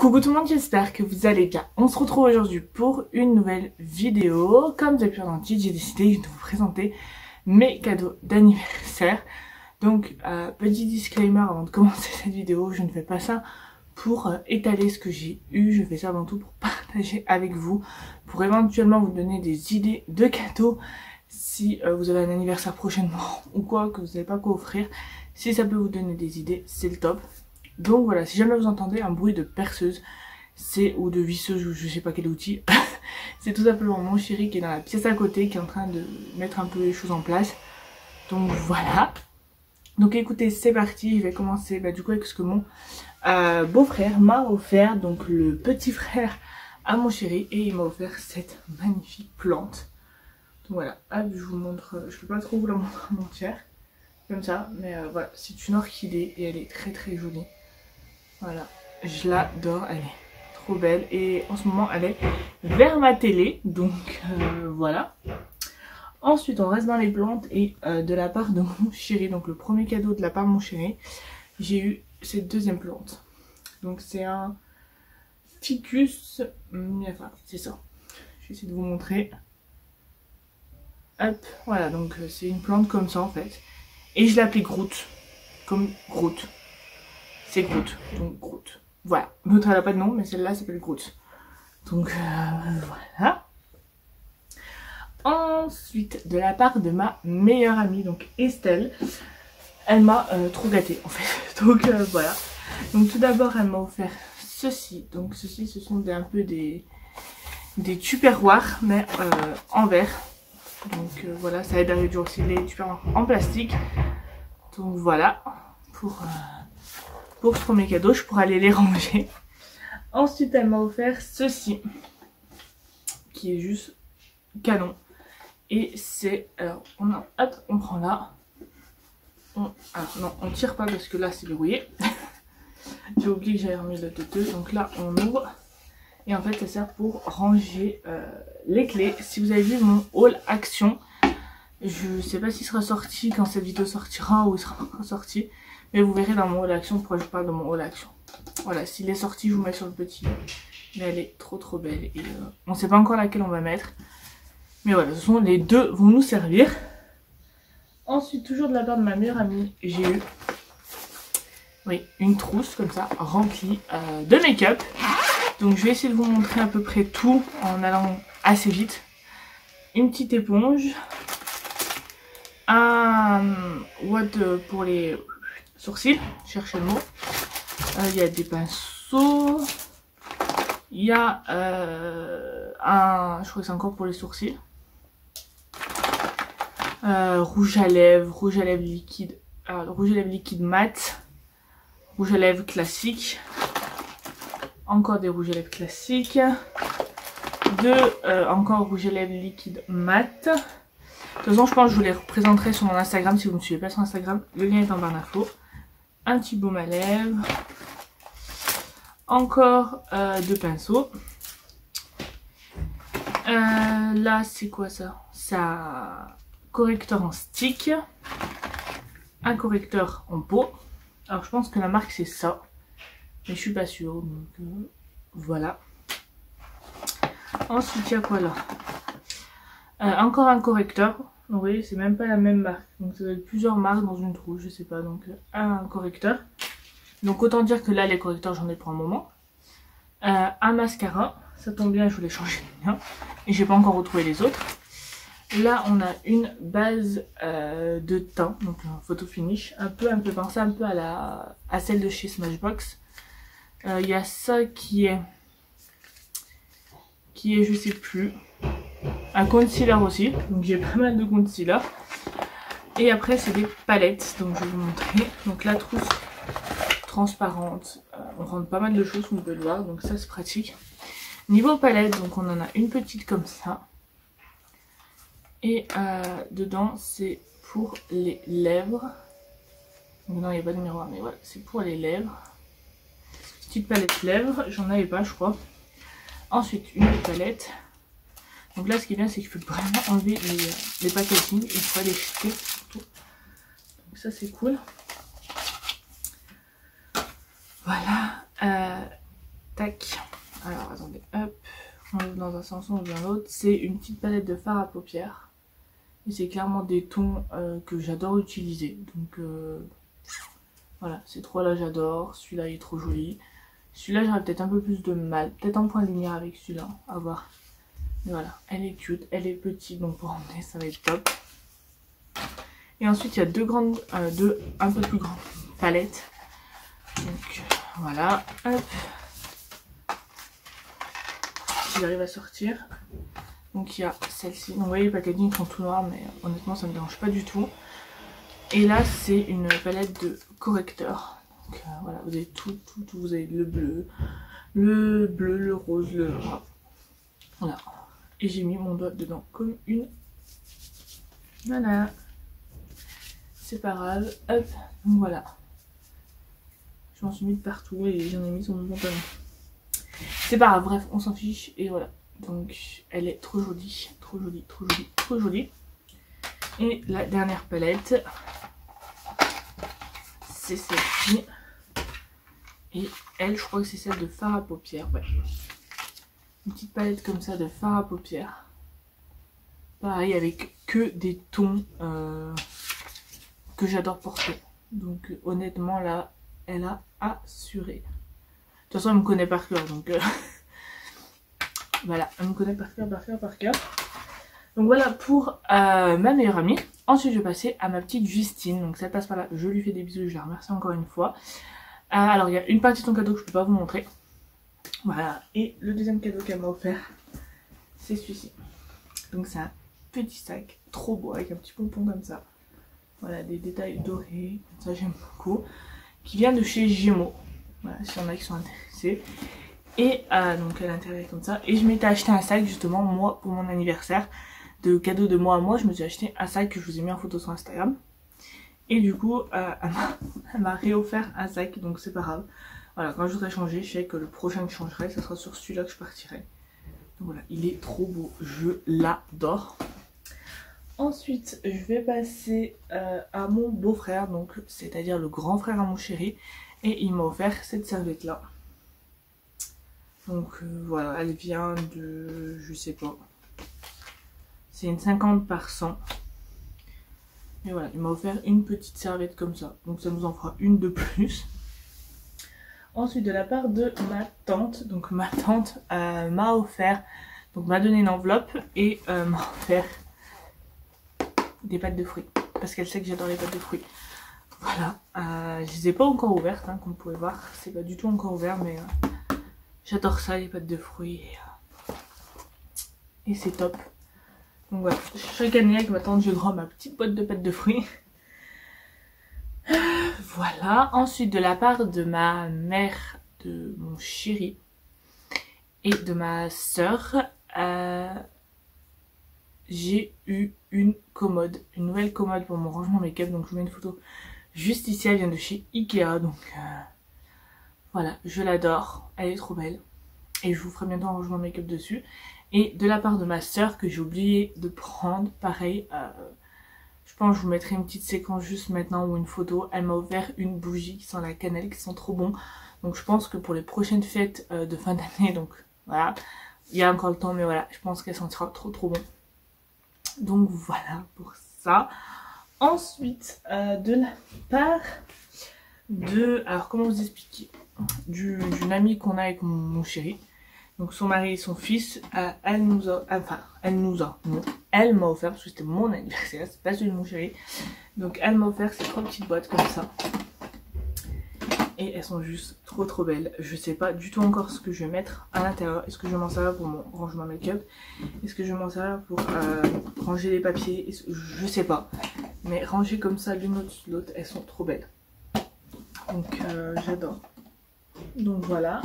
Coucou tout le monde, j'espère que vous allez bien. On se retrouve aujourd'hui pour une nouvelle vidéo. Comme vous avez pu voir j'ai décidé de vous présenter mes cadeaux d'anniversaire. Donc, euh, petit disclaimer avant de commencer cette vidéo, je ne fais pas ça pour euh, étaler ce que j'ai eu. Je fais ça avant tout pour partager avec vous, pour éventuellement vous donner des idées de cadeaux si euh, vous avez un anniversaire prochainement ou quoi, que vous n'avez pas quoi offrir. Si ça peut vous donner des idées, c'est le top. Donc voilà, si jamais vous entendez un bruit de perceuse, c'est ou de visseuse ou je sais pas quel outil, c'est tout simplement mon chéri qui est dans la pièce à côté, qui est en train de mettre un peu les choses en place. Donc voilà. Donc écoutez, c'est parti, je vais commencer bah, du coup avec ce que mon euh, beau-frère m'a offert, donc le petit frère à mon chéri, et il m'a offert cette magnifique plante. Donc voilà, hop, je vous montre, je peux pas trop vous la montrer en entière, comme ça, mais euh, voilà, c'est une orchidée et elle est très très jolie. Voilà, je l'adore, elle est trop belle. Et en ce moment, elle est vers ma télé, donc euh, voilà. Ensuite, on reste dans les plantes et euh, de la part de mon chéri, donc le premier cadeau de la part de mon chéri, j'ai eu cette deuxième plante. Donc c'est un ficus, enfin c'est ça. Je vais essayer de vous montrer. Hop, voilà, donc euh, c'est une plante comme ça en fait. Et je l'appelle Groot, comme Groot c'est Groot. Donc Groot. Voilà. L'autre elle n'a pas de nom, mais celle-là s'appelle Groot. Donc euh, voilà. Ensuite, de la part de ma meilleure amie, donc Estelle, elle m'a euh, trop gâtée en fait. Donc euh, voilà. Donc tout d'abord, elle m'a offert ceci. Donc ceci, ce sont un peu des, des tupperwares, mais en verre. Donc voilà, ça aide à réduire aussi les tupperwares en plastique. Donc voilà, pour pour ce premier cadeau, je pourrais aller les ranger. Ensuite, elle m'a offert ceci, qui est juste canon. Et c'est, alors, on a, hop, on prend là. Alors non, on tire pas parce que là c'est verrouillé. J'ai oublié que j'avais remis le deux. Donc là, on ouvre. Et en fait, ça sert pour ranger euh, les clés. Si vous avez vu mon haul action, je sais pas s'il sera sorti quand cette vidéo sortira ou il sera encore sorti. Mais vous verrez dans mon haul action pourquoi je parle de mon haul. Voilà, s'il est sorti, je vous mets sur le petit. Mais elle est trop trop belle. Et euh, on sait pas encore laquelle on va mettre. Mais voilà, ce sont les deux vont nous servir. Ensuite, toujours de la part de ma meilleure amie, j'ai eu oui, une trousse comme ça, remplie euh, de make-up. Donc je vais essayer de vous montrer à peu près tout en allant assez vite. Une petite éponge. Un what pour les sourcils, cherchez le mot. Euh, il y a des pinceaux. Il y a euh, un, je crois que c'est encore pour les sourcils. Euh, rouge à lèvres, rouge à lèvres liquide, rouge à lèvres liquide mat, rouge à lèvres classique, encore des rouges à lèvres classiques, deux encore rouge à lèvres liquide mat. De toute façon, je pense que je vous les représenterai sur mon Instagram si vous ne me suivez pas sur Instagram. Le lien est en barre d'infos un petit baume à lèvres, encore euh, deux pinceaux. Euh, là, c'est quoi ça? Ça correcteur en stick, un correcteur en peau. Alors, je pense que la marque, c'est ça. Mais je suis pas sûre. Donc, euh, voilà. Ensuite, il y a quoi là? Encore un correcteur. Vous voyez, c'est même pas la même marque. Donc ça doit être plusieurs marques dans une trousse, je sais pas. Donc un correcteur. Donc autant dire que là, les correcteurs, j'en ai pour un moment. Euh, un mascara. Ça tombe bien, je voulais changer de mien. Et j'ai pas encore retrouvé les autres. Là, on a une base euh, de teint, donc un photo finish, un peu, un peu pensée un peu à la à celle de chez Smashbox. Il euh, y a ça qui est qui est, je sais plus, un concealer aussi, donc j'ai pas mal de concealer. Et après c'est des palettes, donc je vais vous montrer. Donc la trousse transparente, euh, on rentre pas mal de choses vous pouvez le voir, donc ça c'est pratique. Niveau palette, donc on en a une petite comme ça. Et euh, dedans c'est pour les lèvres. Non il n'y a pas de miroir, mais voilà, c'est pour les lèvres. Petite palette lèvres, j'en avais pas je crois. Ensuite une palette donc là, ce qui est bien, c'est qu'il faut vraiment enlever les, les packaging et il faut les jeter surtout. Donc ça, c'est cool. Voilà. Euh, tac. Alors attendez, hop, on ouvre dans un sens, ouvre dans l'autre. C'est une petite palette de fard à paupières. Et c'est clairement des tons euh, que j'adore utiliser. Donc euh, voilà, ces trois-là j'adore. Celui-là il est trop joli. Celui-là j'aurais peut-être un peu plus de mal. Peut-être un point de lumière avec celui-là, à voir. Voilà, elle est cute, elle est petite, donc pour emmener ça va être top. Et ensuite il y a deux grandes, euh, deux un peu plus grandes palettes. Donc voilà, hop. J'arrive à sortir. Donc il y a celle-ci. Donc vous voyez les packaging sont tout noirs mais honnêtement ça me dérange pas du tout. Et là c'est une palette de correcteurs. Donc euh, voilà, vous avez tout, tout, tout. Vous avez le bleu, le bleu, le rose, le Voilà. Et j'ai mis mon doigt dedans comme une. Voilà. C'est pas grave. Hop. Voilà. Je m'en suis mis de partout et j'en ai mis sur mon pantalon. C'est pas grave, bref, on s'en fiche et voilà. Donc elle est trop jolie, trop jolie, trop jolie, trop jolie. Et la dernière palette, c'est celle-ci. Et elle, je crois que c'est celle de fard à paupières. Ouais. Une petite palette comme ça de fard à paupières. Pareil, avec que des tons euh, que j'adore porter. Donc honnêtement, là, elle a assuré. De toute façon, elle me connaît par cœur, donc... Euh, voilà, elle me connaît par cœur, par cœur, par cœur. Donc voilà pour euh, ma meilleure amie. Ensuite, je vais passer à ma petite Justine. Donc ça passe par là. Je lui fais des bisous. Je la remercie encore une fois. Euh, alors, il y a une partie de son cadeau que je peux pas vous montrer. Voilà. Et le deuxième cadeau qu'elle m'a offert, c'est celui-ci. Donc c'est un petit sac trop beau avec un petit pompon comme ça. Voilà, des détails dorés. Ça, j'aime beaucoup. Qui vient de chez Gémeaux. Voilà, s'il y en a qui sont intéressés. Et euh, donc à l'intérieur comme ça. Et je m'étais acheté un sac justement moi pour mon anniversaire. De cadeau de moi à moi, je me suis acheté un sac que je vous ai mis en photo sur Instagram. Et du coup, euh, elle m'a réoffert un sac, donc c'est pas grave. Voilà, quand je voudrais changer, je sais que le prochain que je changerai, ce sera sur celui-là que je partirai. Donc voilà, il est trop beau, je l'adore. Ensuite, je vais passer euh, à mon beau-frère, donc c'est-à-dire le grand frère à mon chéri. Et il m'a offert cette serviette-là. Donc euh, voilà, elle vient de, je sais pas, c'est une 50 par 100. Et voilà, il m'a offert une petite serviette comme ça. Donc ça nous en fera une de plus. Ensuite, de la part de ma tante, donc ma tante euh, m'a offert, donc m'a donné une enveloppe et euh, m'a offert des pâtes de fruits. Parce qu'elle sait que j'adore les pâtes de fruits. Voilà, euh, je les ai pas encore ouvertes, hein, comme vous pouvez voir. C'est pas du tout encore ouvert, mais J'adore ça, les pâtes de fruits. Et c'est top. Donc voilà, chaque année avec ma tante, je grande ma petite boîte de pâtes de fruits. Voilà, ensuite de la part de ma mère, de mon chéri et de ma soeur, euh, j'ai eu une commode, une nouvelle commode pour mon rangement make-up. Donc je vous mets une photo juste ici, elle vient de chez Ikea. Donc euh, voilà, je l'adore. Elle est trop belle. Et je vous ferai bientôt un rangement make-up dessus. Et de la part de ma soeur que j'ai oublié de prendre, pareil, euh, je pense que je vous mettrai une petite séquence juste maintenant ou une photo. Elle m'a offert une bougie qui sent la cannelle, qui sent trop bon. Donc je pense que pour les prochaines fêtes euh, de fin d'année, donc voilà, il y a encore le temps, mais voilà, je pense qu'elle sentira trop trop bon. Donc voilà pour ça. Ensuite, euh, de la part de... Alors comment vous expliquer? D'une amie qu'on a avec mon, chéri. Donc son mari et son fils, euh, elle nous a, enfin elle nous a, elle m'a offert, parce que c'était mon anniversaire, c'est pas celui de mon chéri. Donc elle m'a offert ces trois petites boîtes comme ça. Et elles sont juste trop trop belles. Je sais pas du tout encore ce que je vais mettre à l'intérieur. Est-ce que je vais m'en servir pour mon rangement make-up? Est-ce que je vais m'en servir pour euh, ranger les papiers? Je sais pas. Mais rangées comme ça l'une au-dessus de l'autre, elles sont trop belles. Donc euh, j'adore. Donc voilà.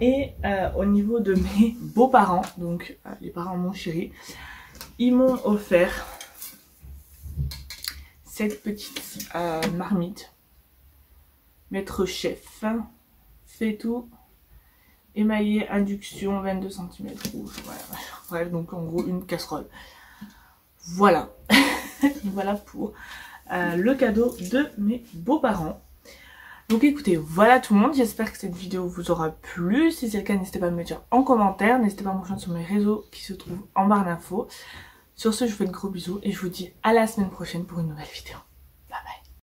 Et euh, au niveau de mes beaux-parents, donc euh, les parents de mon chéri, ils m'ont offert cette petite euh, marmite. Maître chef, fait tout, émaillé, induction, 22 cm rouge. Bref, donc en gros une casserole. Voilà. voilà pour le cadeau de mes beaux-parents. Donc écoutez, voilà tout le monde, j'espère que cette vidéo vous aura plu. Si c'est le cas, n'hésitez pas à me le dire en commentaire. N'hésitez pas à me rejoindre sur mes réseaux qui se trouvent en barre d'infos. Sur ce, je vous fais de gros bisous et je vous dis à la semaine prochaine pour une nouvelle vidéo.